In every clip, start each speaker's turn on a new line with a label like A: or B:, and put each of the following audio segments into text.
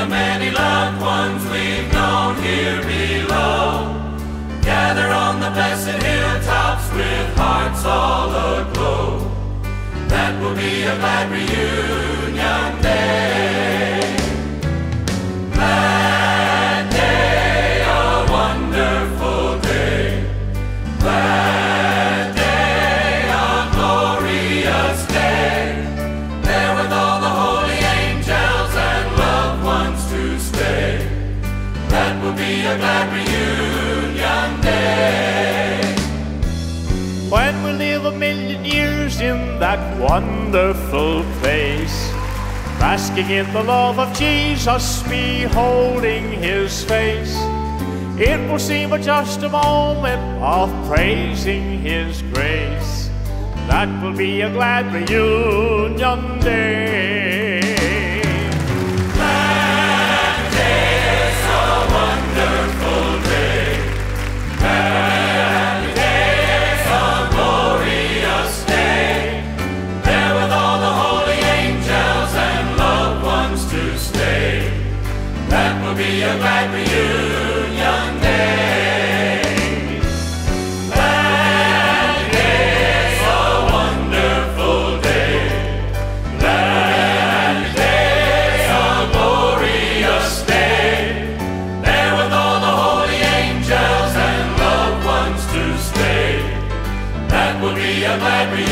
A: the many loved ones we've known here below. Gather on the blessed hilltops with hearts all aglow. That will be a glad reunion day. Be a glad reunion day.
B: When we live a million years in that wonderful place, basking in the love of Jesus, beholding his face. It will seem but just a moment of praising his grace. That will be a glad reunion day.
A: A glad reunion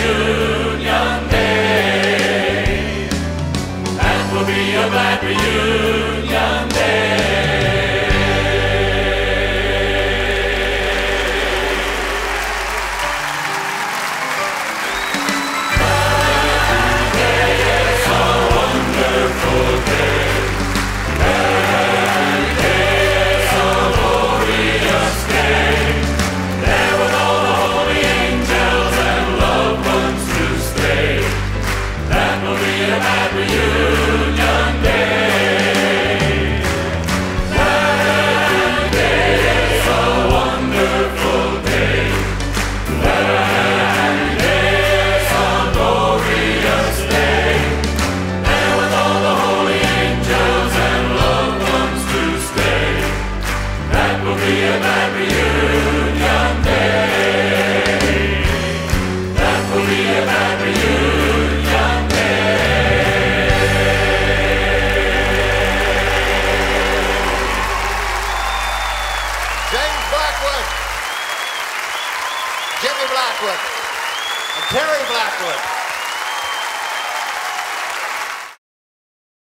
A: be a
C: Blackwood, Jimmy Blackwood, and Terry Blackwood.